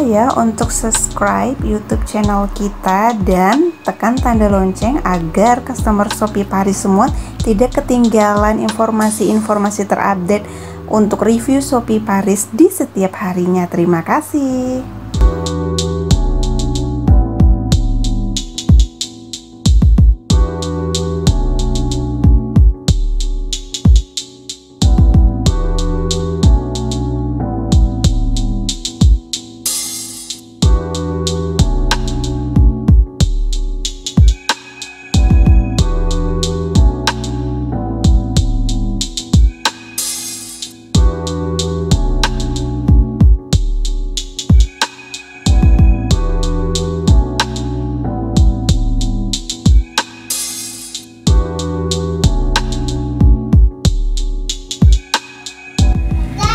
ya untuk subscribe YouTube channel kita dan tekan tanda lonceng agar customer Shopee Paris semua tidak ketinggalan informasi-informasi terupdate untuk review Shopee Paris di setiap harinya. Terima kasih.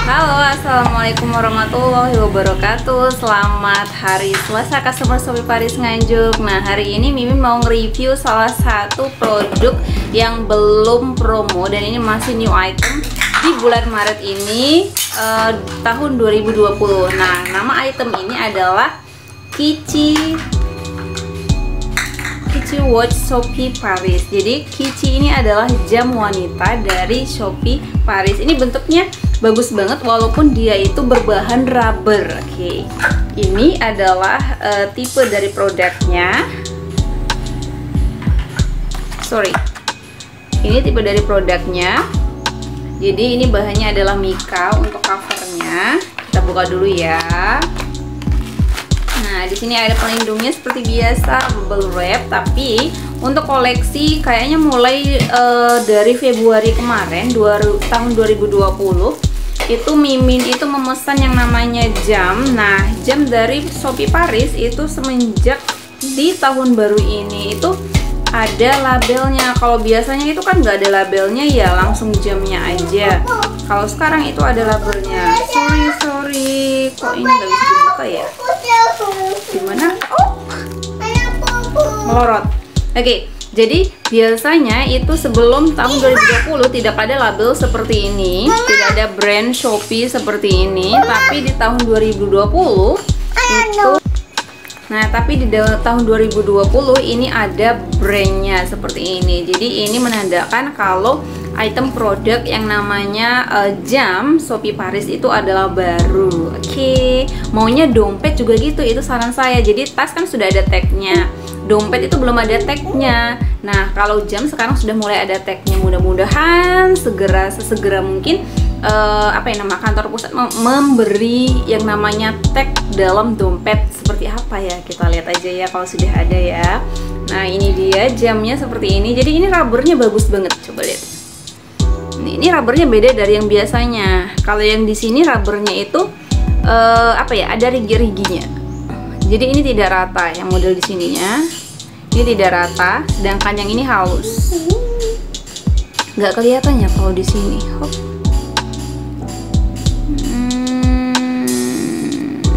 Assalamualaikum warahmatullahi wabarakatuh. Selamat hari Selasa Customer Shopee Paris Nganjuk. Nah hari ini Mimin mau nge-review salah satu produk yang belum promo Dan ini masih new item di bulan Maret ini uh, tahun 2020 Nah nama item ini adalah Kici Kici Watch Shopee Paris. Jadi Kici ini adalah jam wanita dari Shopee Paris. Ini bentuknya bagus banget walaupun dia itu berbahan rubber oke. Okay. ini adalah uh, tipe dari produknya. Sorry. Ini tipe dari produknya. Jadi ini bahannya adalah mika untuk covernya. Kita buka dulu ya. Nah, di sini ada pelindungnya seperti biasa bubble wrap, tapi untuk koleksi kayaknya mulai uh, dari Februari kemarin, dua, tahun 2020 itu Mimin itu memesan yang namanya jam. Nah jam dari Shopee Paris itu semenjak di tahun baru ini itu ada labelnya. Kalau biasanya itu kan nggak ada labelnya ya langsung jamnya aja. Kalau sekarang itu ada labelnya. Sorry sorry. Kok ini nggak bisa dibuka ya? Gimana? Oh melorot. Oke. okay. Jadi biasanya itu sebelum tahun 2020 tidak ada label seperti ini, tidak ada brand Shopee seperti ini, tapi di tahun 2020 itu Nah, tapi di tahun 2020 ini ada brandnya seperti ini. Jadi ini menandakan kalau item produk yang namanya uh, jam Shopee Paris itu adalah baru. Oke, okay. maunya dompet juga gitu. Itu saran saya. Jadi tas kan sudah ada tagnya dompet itu belum ada tagnya nah kalau jam sekarang sudah mulai ada tagnya mudah-mudahan segera sesegera mungkin uh, apa ya nama kantor pusat memberi yang namanya tag dalam dompet seperti apa ya kita lihat aja ya kalau sudah ada ya nah ini dia jamnya seperti ini jadi ini rubbernya bagus banget coba lihat ini, ini rubbernya beda dari yang biasanya. Kalau yang di sini rubbernya itu uh, apa ya ada rigi-riginya. Jadi ini tidak rata yang model di sininya. Ini tidak rata sedangkan yang ini halus nggak kelihatan ya kalau di sini. Hmm.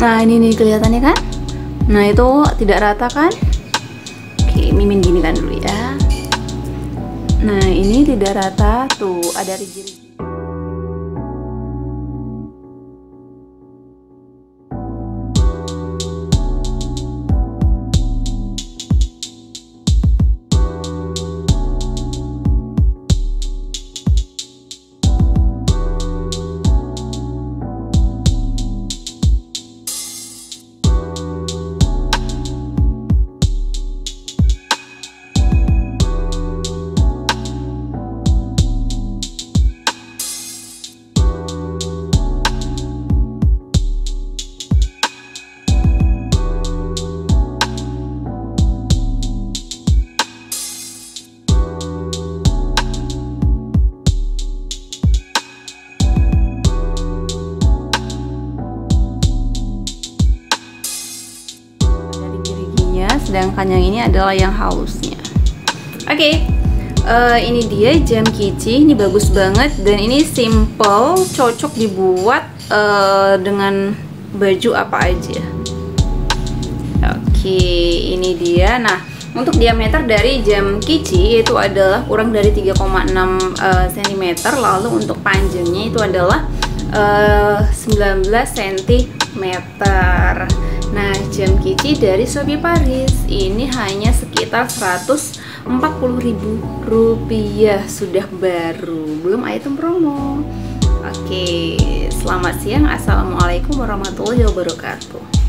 nah ini nih kelihatannya kan? Nah itu tidak rata kan? Oke mimin gini kan dulu ya tidak rata tuh ada rigid sedangkan yang ini adalah yang halusnya. Oke okay. uh, eh, ini dia jam kici ini bagus banget. Dan ini simple cocok dibuat uh, dengan baju apa aja. Oke okay, ini dia. Nah untuk diameter dari jam kici itu adalah kurang dari 3,6 uh, cm lalu untuk panjangnya itu adalah uh, 19 cm jam kici dari Shopee Paris. Ini hanya sekitar 140.000 rupiah. Sudah baru belum item promo. Oke selamat siang. Assalamualaikum warahmatullahi wabarakatuh